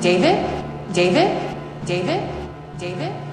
David? David? David? David?